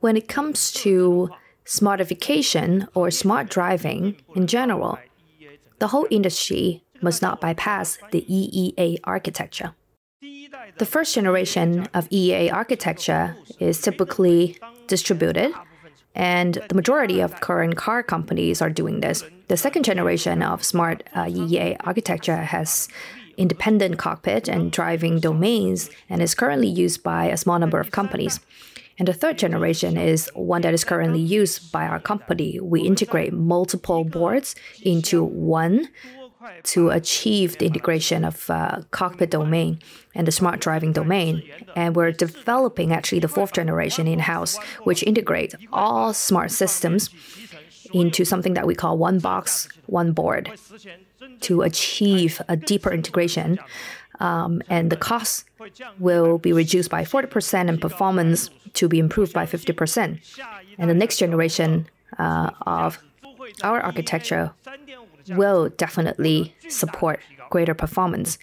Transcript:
When it comes to smartification or smart driving in general, the whole industry must not bypass the EEA architecture. The first generation of EEA architecture is typically distributed, and the majority of current car companies are doing this. The second generation of smart uh, EEA architecture has independent cockpit and driving domains and is currently used by a small number of companies. And the third generation is one that is currently used by our company. We integrate multiple boards into one to achieve the integration of uh, cockpit domain and the smart driving domain. And we're developing actually the fourth generation in house, which integrates all smart systems into something that we call one box, one board to achieve a deeper integration. Um, and the cost will be reduced by 40% and performance to be improved by 50%. And the next generation uh, of our architecture will definitely support greater performance.